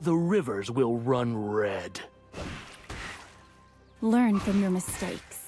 the rivers will run red. Learn from your mistakes.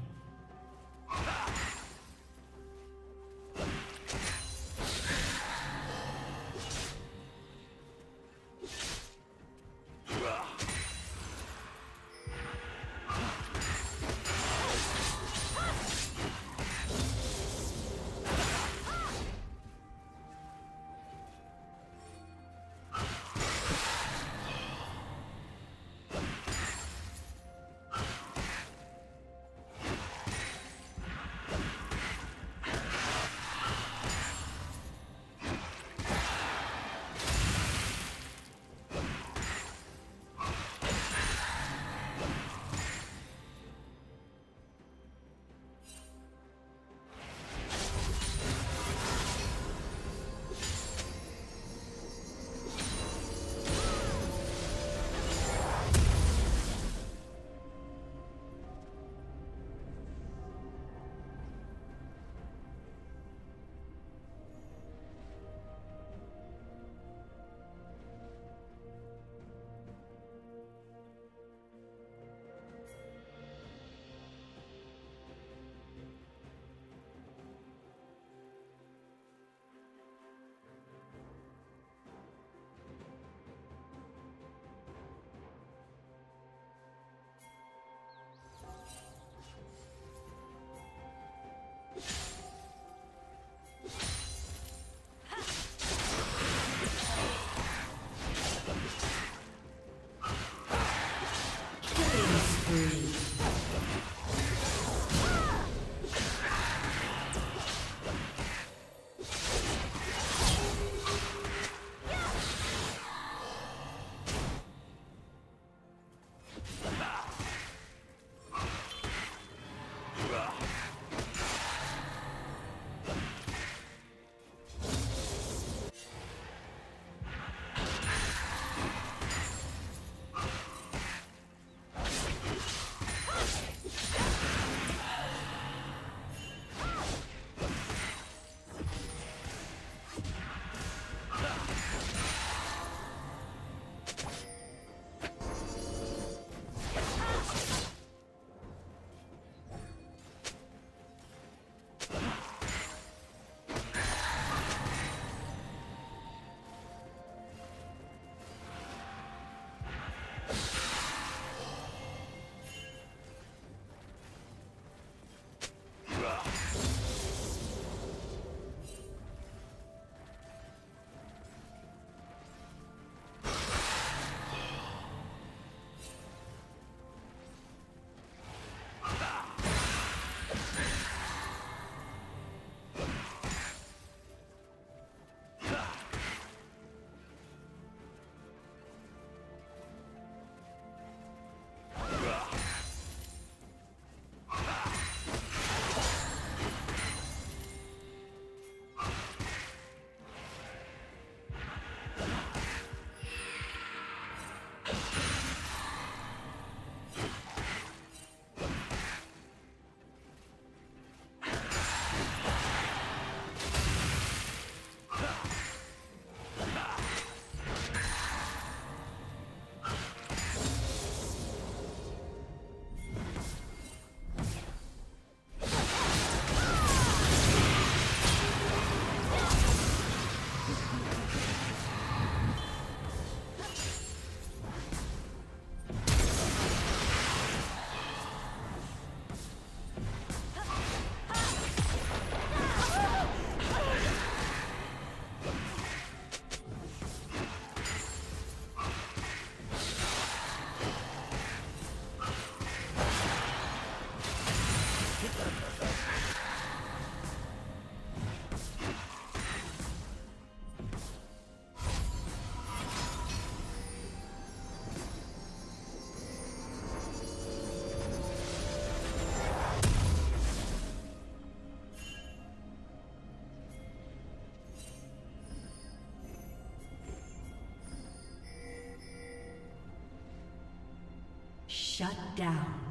Shut down.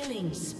Killing spree.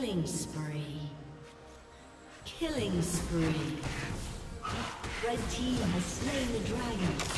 Killing spree. Killing spree. Red team has slain the dragon.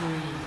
Spree.